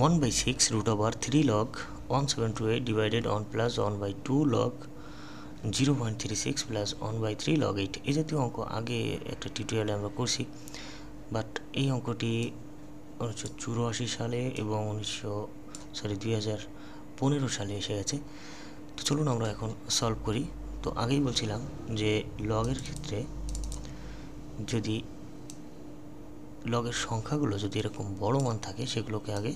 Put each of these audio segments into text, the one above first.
One by six root over three log one seven two eight divided one plus one by two log zero point three six plus one by three log eight এই জাতীয় অঙ্ক আগে একটা টিউটোরিয়ালে আমরা করছি। But এই অঙ্কটি উনিশশো চুরাশি সালে এবং উনিশশো সরি দুই হাজার পনেরো সালে এসে গেছে। তো চলুন আমরা এখন সলভ করি। তো আগেই বলছিলাম যে লগের ক্ষেত্রে যদি লগের সংখ্যাগুলো যদি এরকম বড় মান থাকে সেগুলোকে আগে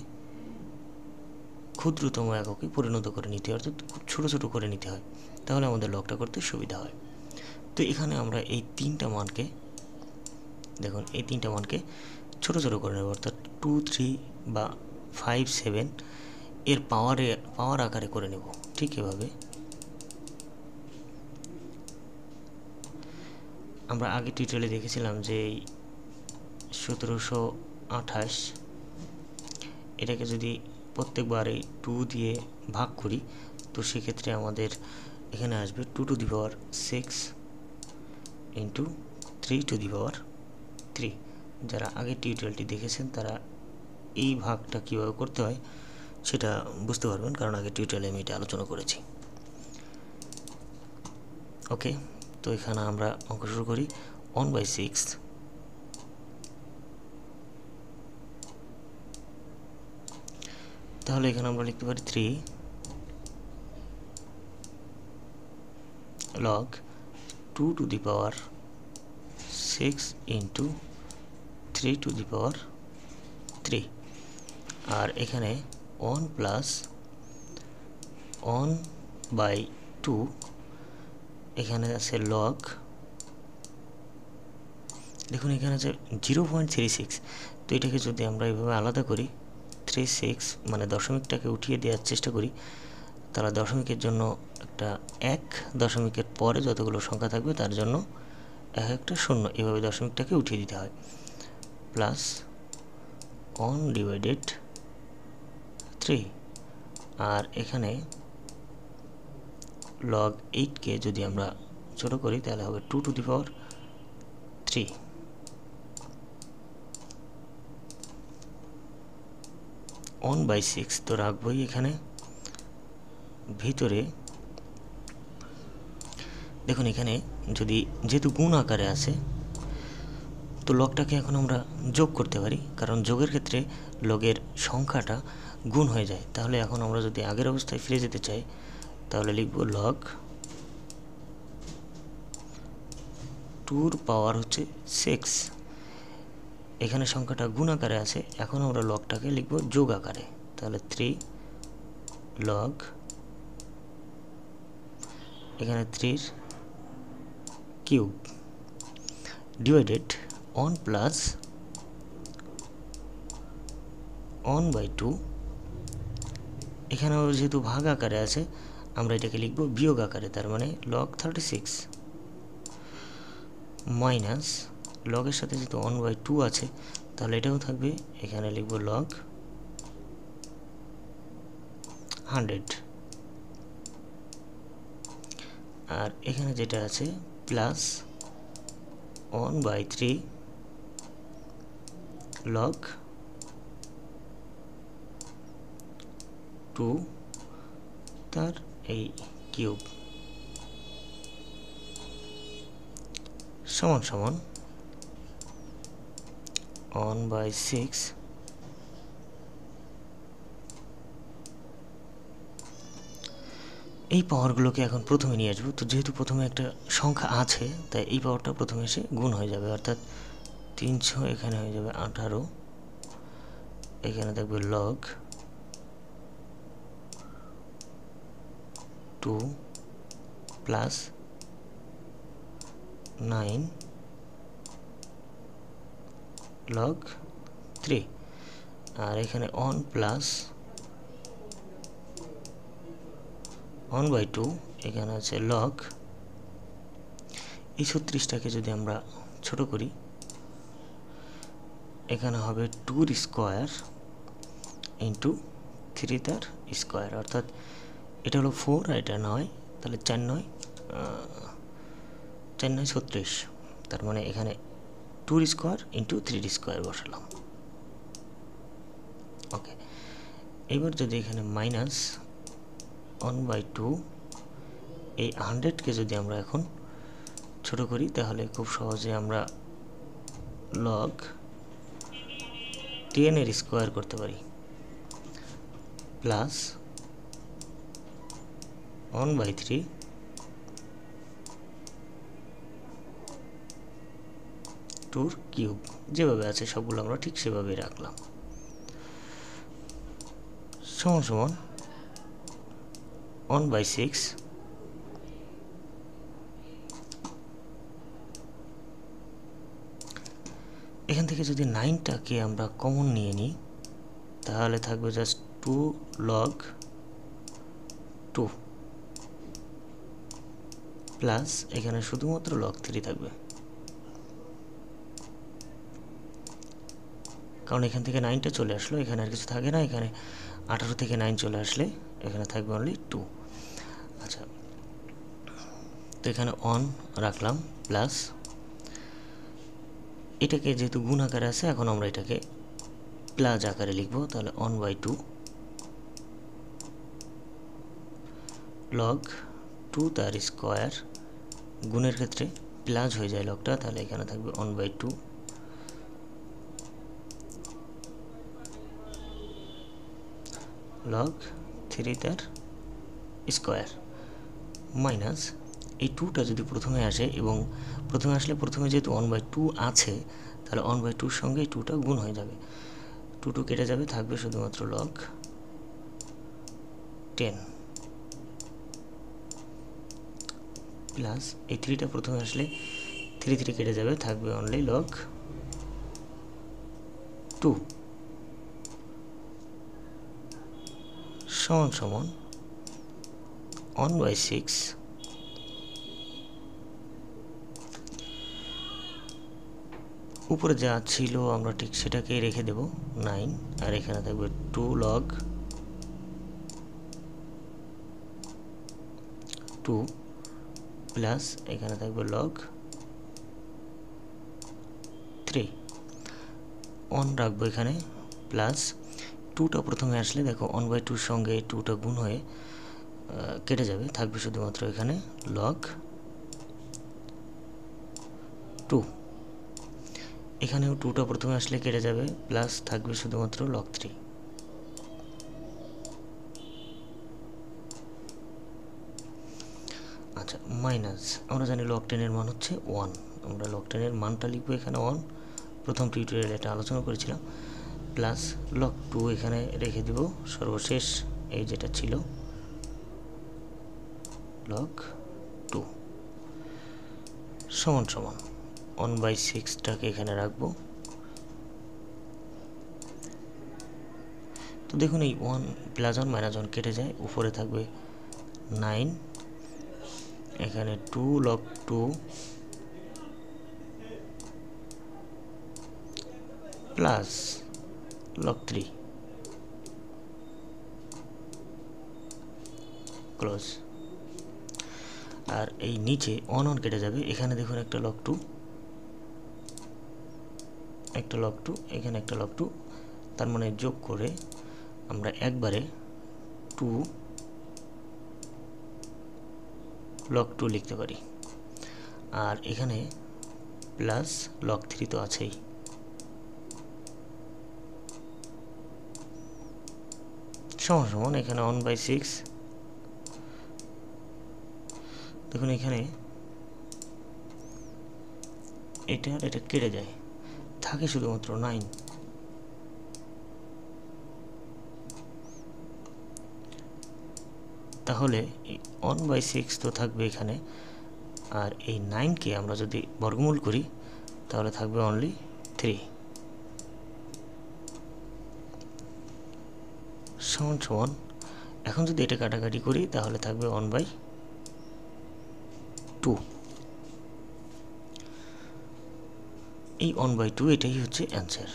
ক্ষুদ্রতম এককে পরিণত করে নিতে হয়, অর্থাৎ খুব ছোটো ছোটো করে নিতে হয়, তাহলে আমাদের লকটা করতে সুবিধা হয়। তো এখানে আমরা এই তিনটা মানকে, দেখুন, এই তিনটা মানকে ছোটো ছোটো করে নেব, অর্থাৎ টু থ্রি বা ফাইভ সেভেন এর পাওয়ারে, পাওয়ার আকারে করে নেব, ঠিক এভাবে। আমরা আগে টিউটোরিয়ালে দেখেছিলাম যে সতেরোশো আঠাশ এটাকে যদি প্রত্যেকবার টু দিয়ে ভাগ করি, তো সেক্ষেত্রে আমাদের এখানে আসবে two to the power six into three to the power three যারা আগে টিউটোরিয়ালটি দেখেছেন, তারা এই ভাগটা কীভাবে করতে হয় সেটা বুঝতে পারবেন, কারণ আগে টিউটোরিয়ালে আমি এটা আলোচনা করেছি। ওকে তো এখানে আমরা অঙ্ক শুরু করি। ওয়ান বাই সিক্স তাহলে এখানে আমরা লিখতে পারি three log two to the power six into three to the power three আর এখানে one plus one by two এখানে আছে লগ দেখুন এখানে আছে জিরো পয়েন্ট থ্রি সিক্স তো এটাকে যদি আমরা এইভাবে আলাদা করি থ্রি সিক্স মানে দশমিকটাকে উঠিয়ে দেওয়ার চেষ্টা করি। তাহলে দশমিকের জন্য একটা এক, দশমিকের পরে যতগুলো সংখ্যা থাকবে তার জন্য এক একটা শূন্য। এভাবে দশমিকটাকে উঠিয়ে দিতে হয়। প্লাস অন ডিভাইডেড থ্রি আর এখানে লগ এইটকে যদি আমরা ছোটো করি, তাহলে হবে two to the power three one by six তো রাখবই এখানে। ভিতরে, দেখুন এখানে যদি যেহেতু গুণ আকারে আছে, তো লগটাকে এখন আমরা যোগ করতে পারি, কারণ যোগের ক্ষেত্রে লগের সংখ্যাটা গুণ হয়ে যায়। তাহলে এখন আমরা যদি আগের অবস্থায় ফিরে যেতে চাই, তাহলে লিখব লগ টুর পাওয়ার হচ্ছে সিক্স এখানে সংখ্যাটা গুণ আকারে আছে, এখন আমরা লগটাকে লিখব যোগ আকারে। তাহলে থ্রি লগ এখানে থ্রির cube divided one plus one by two এখানেও যেহেতু ভাগ আকারে আছে, আমরা এটাকে লিখব বিয়োগ আকারে, তার মানে লগ থার্টি সিক্স মাইনাস লগের সাথে যেহেতু ওয়ান বাই টু আছে, তাহলে এটাও থাকবে, এখানে লিখব লগ হান্ড্রেড আর এখানে যেটা আছে plus one by three log two তার এই কিউব সমান সমান ওয়ান বাই সিক্স এই পাওয়ারগুলোকে এখন প্রথমে নিয়ে আসব। তো যেহেতু প্রথমে একটা সংখ্যা আছে, তাই এই পাওয়ারটা প্রথমে এসে গুণ হয়ে যাবে। অর্থাৎ তিনশো, এখানে হয়ে যাবে আঠারো। এখানে থাকবে log two plus nine log three আর এখানে one plus one by two এখানে আছে লগ এই ছত্রিশটাকে যদি আমরা ছোট করি, এখানে হবে টুর স্কোয়ার ইন্টু থ্রি তার স্কোয়ার অর্থাৎ এটা হলো ফোর আর এটা নয়, তাহলে চার নয় চার নয় ছত্রিশ। তার মানে এখানে টুর স্কোয়ার ইন্টু থ্রির স্কোয়ার বসালাম। ওকে এবার যদি এখানে মাইনাস ওয়ান বাই টু এই হান্ড্রেডকে যদি আমরা এখন ছোট করি, তাহলে খুব সহজে আমরা লগ টেন এর স্কোয়ার করতে পারি। প্লাস ওয়ান বাই থ্রি টুর কিউব যেভাবে আছে সবগুলো আমরা ঠিক সেভাবেই রাখলাম। সমান সমান ওয়ান বাই সিক্স এখান থেকে যদি নাইনটাকে আমরা কমন নিয়ে নিই, তাহলে থাকবে just two log two plus এখানে শুধুমাত্র লগ থ্রি থাকবে। কারণ এখান থেকে নাইনটা চলে আসলো, এখানে আর কিছু থাকে না, এখানে আঠারো থেকে নাইন চলে আসলে এখানে থাকবে অনলি টু আচ্ছা তো এখানে অন রাখলাম প্লাস এটাকে যেহেতু গুণ আকারে আছে, এখন আমরা এটাকে প্লাস আকারে লিখব, তাহলে one by two log two তার স্কোয়ার গুণের ক্ষেত্রে প্লাস হয়ে যায় লগটা তাহলে এখানে থাকবে one by two log three তার স্কোয়ার মাইনাস এই টুটা যদি প্রথমে আসে এবং প্রথমে আসলে প্রথমে যেহেতু ওয়ান বাই টু আছে, তাহলে ওয়ান বাই টুর সঙ্গে এই টুটা গুণ হয়ে যাবে। টু টু কেটে যাবে, থাকবে শুধুমাত্র লগ টেন প্লাস এই থ্রিটা প্রথমে আসলে থ্রি থ্রি কেটে যাবে, থাকবে অনলি লগ টু সমান সমান ওয়ান বাই সিক্স উপরে যা ছিল আমরা ঠিক সেটাকেই রেখে দেব নাইন আর এখানে থাকবে টু লগ টু প্লাস এখানে থাকবে লগ থ্রি অন রাখব এখানে প্লাস টুটা প্রথমে আসলে দেখো ওয়ান বাই টুর সঙ্গে টুটা গুণ হয়ে কেটে যাবে। থাকবে শুধুমাত্র এখানে লগ টু এখানেও টুটা প্রথমে আসলে কেটে যাবে প্লাস থাকবে শুধুমাত্র লগ থ্রি আচ্ছা মাইনাস আমরা জানি লক টেনের মান হচ্ছে ওয়ান আমরা লক টেনের মানটা লিখব এখানে ওয়ান প্রথম টিউটোরিয়াল এটা আলোচনা করেছিলাম। প্লাস লক টু এখানে রেখে দেব। সর্বশেষ এই যেটা ছিল লক টু সমান সমান ওয়ান বাই সিক্সটাকে এখানে রাখব। তো দেখুন এই one plus one minus one কেটে যায়, উপরে থাকবে নাইন এখানে two log two plus log three close আর এই নিচে অন অন কেটে যাবে। এখানে দেখুন একটা লক টু একটা লক টু এখানে একটা লক টু তার মানে যোগ করে আমরা একবারে টু লক টু লিখতে পারি। আর এখানে প্লাস লক থ্রি তো আছেই। সমান সমান। এখানে ওয়ান বাই সিক্স দেখুন এখানে এটা এটা কেটে যায়। থাকে শুধুমাত্র নাইন তাহলে ওয়ান বাই সিক্স তো থাকবে এখানে। আর এই নাইনকে আমরা যদি বর্গমূল করি, তাহলে থাকবে অনলি থ্রি সমান সমান। এখন যদি এটা কাটাকাটি করি, তাহলে থাকবে ওয়ান বাই টু এই ওয়ান বাই টু এটাই হচ্ছে অ্যান্সার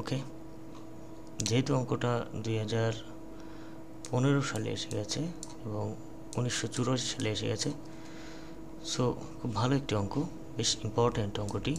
ওকে যেহেতু অঙ্কটা দুই হাজার পনেরো সালে এসে গেছে এবং উনিশশো সালে এসে গেছে। সো খুব ভালো একটি অঙ্ক বেশ ইম্পর্ট্যান্ট অঙ্কটি।